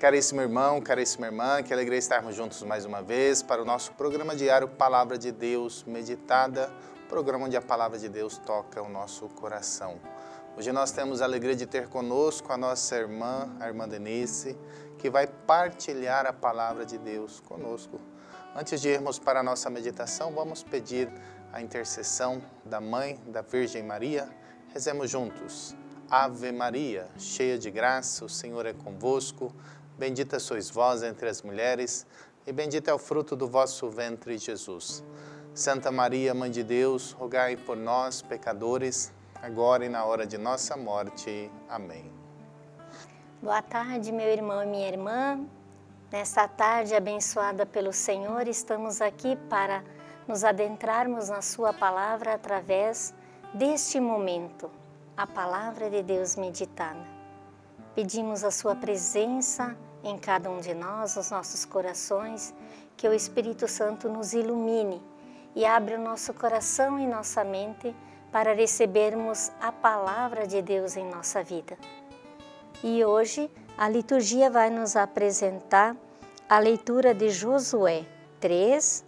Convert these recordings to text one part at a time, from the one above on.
Caríssimo irmão, caríssima irmã, que alegria estarmos juntos mais uma vez para o nosso programa diário Palavra de Deus Meditada, programa onde a Palavra de Deus toca o nosso coração. Hoje nós temos a alegria de ter conosco a nossa irmã, a irmã Denise, que vai partilhar a Palavra de Deus conosco. Antes de irmos para a nossa meditação, vamos pedir a intercessão da Mãe da Virgem Maria. Rezemos juntos. Ave Maria, cheia de graça, o Senhor é convosco. Bendita sois vós entre as mulheres, e bendito é o fruto do vosso ventre, Jesus. Santa Maria, Mãe de Deus, rogai por nós, pecadores, agora e na hora de nossa morte. Amém. Boa tarde, meu irmão e minha irmã. Nesta tarde abençoada pelo Senhor, estamos aqui para nos adentrarmos na Sua palavra através deste momento, a palavra de Deus meditada. Pedimos a Sua presença em cada um de nós, os nossos corações, que o Espírito Santo nos ilumine e abra o nosso coração e nossa mente para recebermos a palavra de Deus em nossa vida. E hoje a liturgia vai nos apresentar a leitura de Josué 3,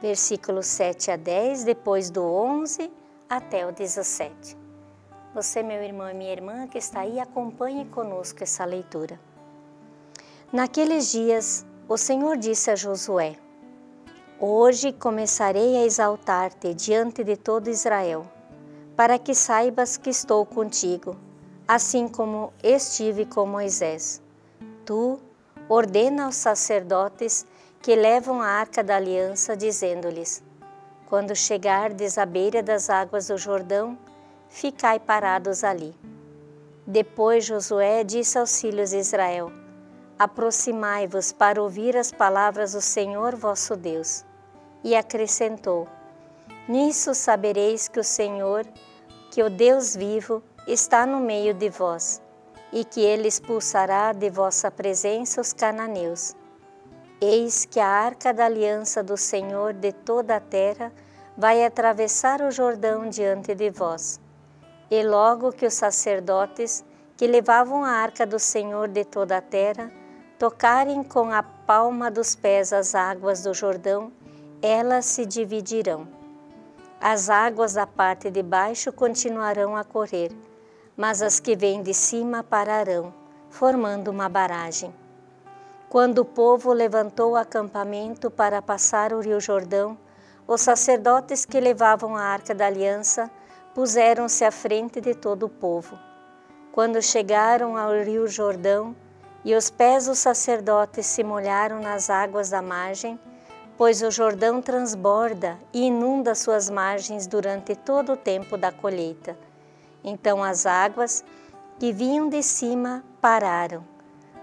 versículos 7 a 10, depois do 11 até o 17. Você, meu irmão e minha irmã que está aí, acompanhe conosco essa leitura. Naqueles dias, o Senhor disse a Josué: Hoje começarei a exaltar-te diante de todo Israel, para que saibas que estou contigo, assim como estive com Moisés. Tu ordena aos sacerdotes que levam a arca da aliança, dizendo-lhes: Quando chegardes à beira das águas do Jordão, ficai parados ali. Depois Josué disse aos filhos de Israel: Aproximai-vos para ouvir as palavras do Senhor vosso Deus. E acrescentou: Nisso sabereis que o Senhor, que o Deus vivo, está no meio de vós, e que ele expulsará de vossa presença os cananeus. Eis que a arca da aliança do Senhor de toda a terra vai atravessar o Jordão diante de vós. E logo que os sacerdotes que levavam a arca do Senhor de toda a terra tocarem com a palma dos pés as águas do Jordão, elas se dividirão. As águas da parte de baixo continuarão a correr, mas as que vêm de cima pararão, formando uma barragem. Quando o povo levantou o acampamento para passar o rio Jordão, os sacerdotes que levavam a arca da aliança puseram-se à frente de todo o povo. Quando chegaram ao rio Jordão, e os pés dos sacerdotes se molharam nas águas da margem, pois o Jordão transborda e inunda suas margens durante todo o tempo da colheita. Então as águas que vinham de cima pararam,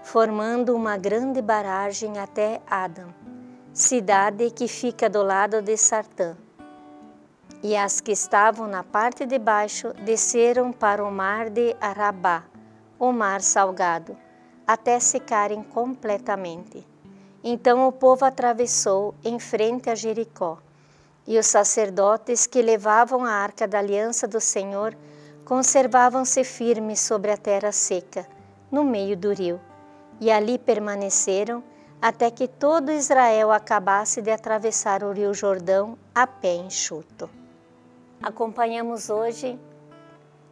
formando uma grande barragem até Adam, cidade que fica do lado de Sartã. E as que estavam na parte de baixo desceram para o mar de Arabá, o mar salgado até secarem completamente. Então o povo atravessou em frente a Jericó, e os sacerdotes que levavam a arca da aliança do Senhor conservavam-se firmes sobre a terra seca, no meio do rio, e ali permaneceram até que todo Israel acabasse de atravessar o rio Jordão a pé enxuto. Acompanhamos hoje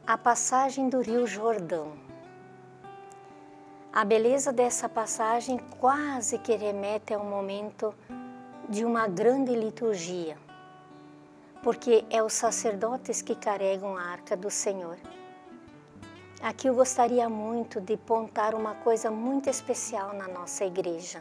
a passagem do rio Jordão. A beleza dessa passagem quase que remete ao momento de uma grande liturgia, porque é os sacerdotes que carregam a arca do Senhor. Aqui eu gostaria muito de pontar uma coisa muito especial na nossa igreja.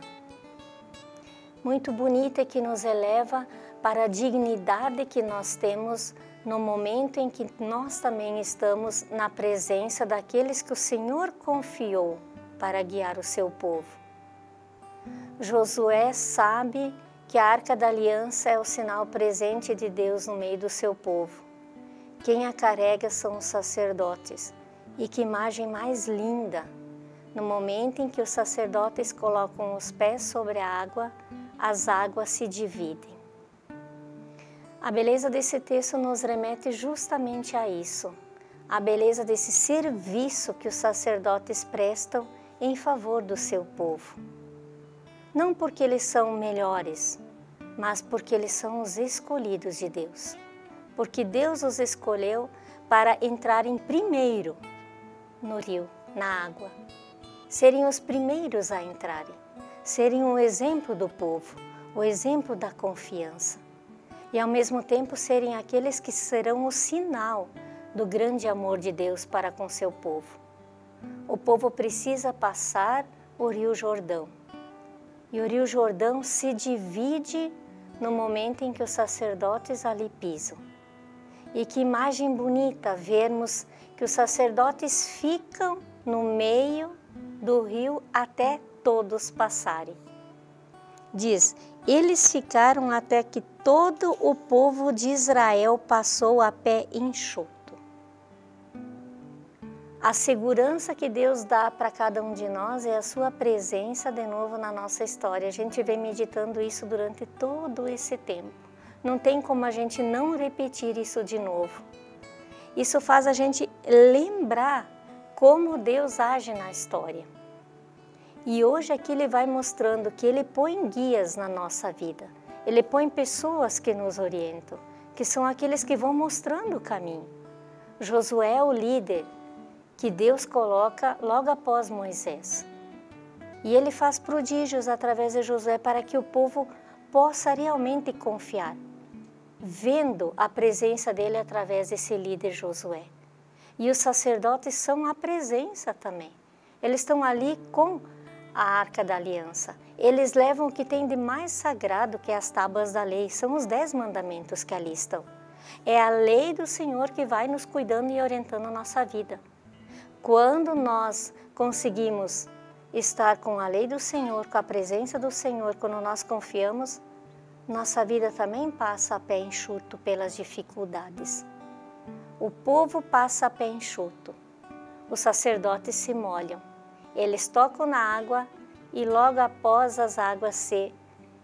Muito bonita que nos eleva para a dignidade que nós temos no momento em que nós também estamos na presença daqueles que o Senhor confiou para guiar o seu povo. Josué sabe que a arca da aliança é o sinal presente de Deus no meio do seu povo. Quem a carrega são os sacerdotes. E que imagem mais linda! No momento em que os sacerdotes colocam os pés sobre a água, as águas se dividem. A beleza desse texto nos remete justamente a isso, a beleza desse serviço que os sacerdotes prestam em favor do seu povo. Não porque eles são melhores, mas porque eles são os escolhidos de Deus. Porque Deus os escolheu para entrarem primeiro no rio, na água. Serem os primeiros a entrarem, serem um exemplo do povo, o exemplo da confiança. E ao mesmo tempo serem aqueles que serão o sinal do grande amor de Deus para com seu povo. O povo precisa passar o Rio Jordão. E o Rio Jordão se divide no momento em que os sacerdotes ali pisam. E que imagem bonita vermos que os sacerdotes ficam no meio do rio até todos passarem. Diz: eles ficaram até que todo o povo de Israel passou a pé enxuto. A segurança que Deus dá para cada um de nós é a sua presença de novo na nossa história. A gente vem meditando isso durante todo esse tempo. Não tem como a gente não repetir isso de novo. Isso faz a gente lembrar como Deus age na história. E hoje aqui ele vai mostrando que ele põe guias na nossa vida. Ele põe pessoas que nos orientam, que são aqueles que vão mostrando o caminho. Josué é o líder, que Deus coloca logo após Moisés. E ele faz prodígios através de Josué para que o povo possa realmente confiar, vendo a presença dele através desse líder Josué. E os sacerdotes são a presença também. Eles estão ali com a arca da aliança. Eles levam o que tem de mais sagrado, que é as tábuas da lei. São os dez mandamentos que ali estão. É a lei do Senhor que vai nos cuidando e orientando a nossa vida. Quando nós conseguimos estar com a lei do Senhor, com a presença do Senhor, quando nós confiamos, nossa vida também passa a pé enxuto pelas dificuldades. O povo passa a pé enxuto. Os sacerdotes se molham. Eles tocam na água e logo após as águas se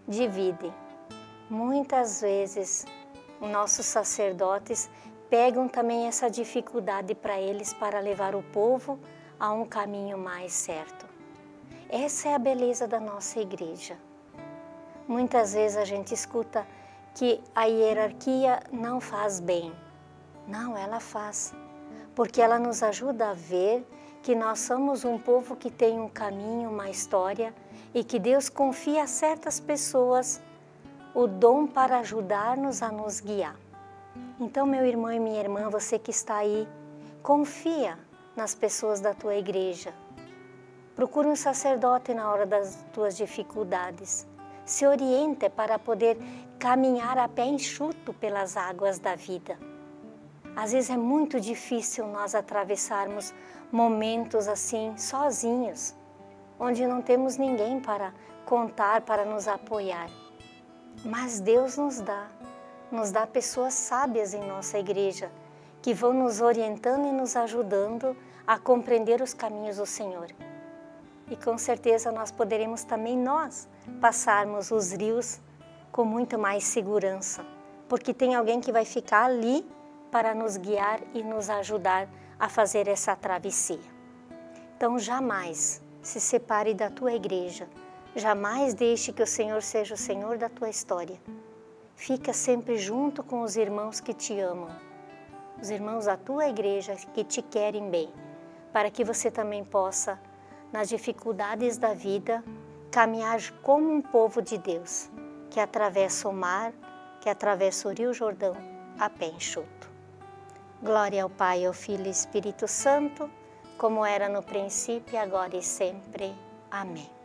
dividem. Muitas vezes, nossos sacerdotes pegam também essa dificuldade para eles para levar o povo a um caminho mais certo. Essa é a beleza da nossa igreja. Muitas vezes a gente escuta que a hierarquia não faz bem. Não, ela faz, porque ela nos ajuda a ver que nós somos um povo que tem um caminho, uma história e que Deus confia a certas pessoas o dom para ajudar-nos a nos guiar. Então, meu irmão e minha irmã, você que está aí, confia nas pessoas da tua igreja. Procure um sacerdote na hora das tuas dificuldades. Se oriente para poder caminhar a pé enxuto pelas águas da vida. Às vezes é muito difícil nós atravessarmos momentos assim sozinhos, onde não temos ninguém para contar, para nos apoiar. Mas Deus nos dá nos dá pessoas sábias em nossa igreja, que vão nos orientando e nos ajudando a compreender os caminhos do Senhor. E com certeza nós poderemos também nós passarmos os rios com muito mais segurança, porque tem alguém que vai ficar ali para nos guiar e nos ajudar a fazer essa travessia. Então jamais se separe da tua igreja, jamais deixe que o Senhor seja o Senhor da tua história Fica sempre junto com os irmãos que te amam, os irmãos da tua igreja que te querem bem, para que você também possa, nas dificuldades da vida, caminhar como um povo de Deus, que atravessa o mar, que atravessa o Rio Jordão a pé enxuto. Glória ao Pai, ao Filho e Espírito Santo, como era no princípio, agora e sempre. Amém.